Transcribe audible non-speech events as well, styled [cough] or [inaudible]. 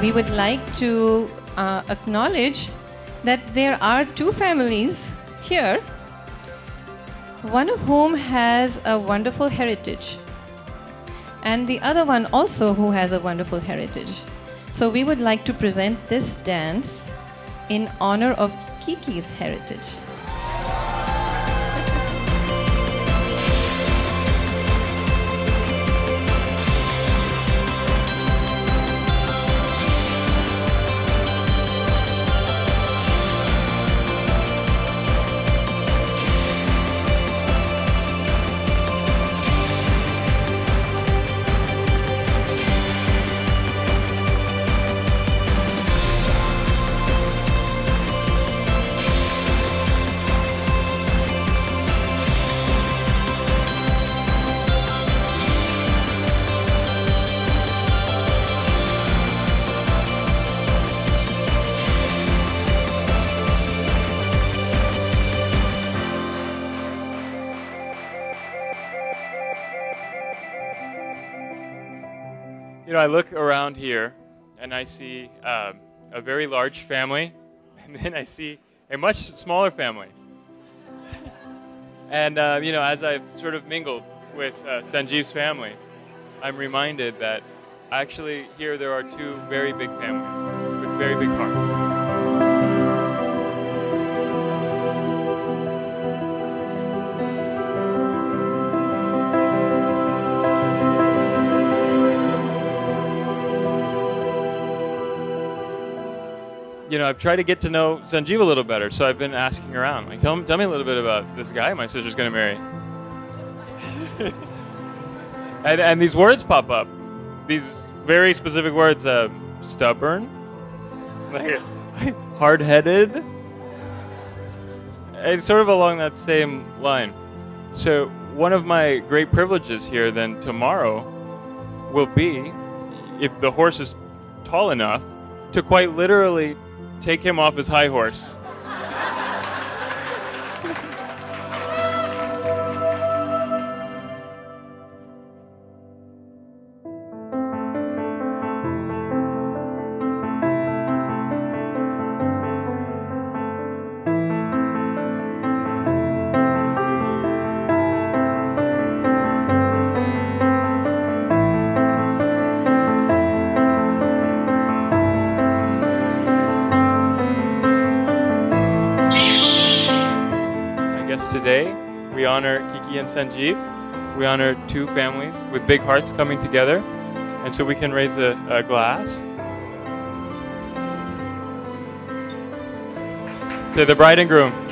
we would like to uh, acknowledge that there are two families here, one of whom has a wonderful heritage, and the other one also who has a wonderful heritage. So we would like to present this dance in honor of Kiki's heritage. You know, I look around here and I see um, a very large family, [laughs] and then I see a much smaller family. [laughs] and, uh, you know, as I've sort of mingled with uh, Sanjeev's family, I'm reminded that actually here there are two very big families with very big hearts. You know, I've tried to get to know Sanjeev a little better, so I've been asking around. Like, tell, tell me a little bit about this guy my sister's going to marry. [laughs] and, and these words pop up. These very specific words uh, stubborn, [laughs] hard headed. It's sort of along that same line. So, one of my great privileges here then tomorrow will be, if the horse is tall enough, to quite literally take him off his high horse. Today we honor Kiki and Sanjeev. We honor two families with big hearts coming together. And so we can raise a, a glass to the bride and groom.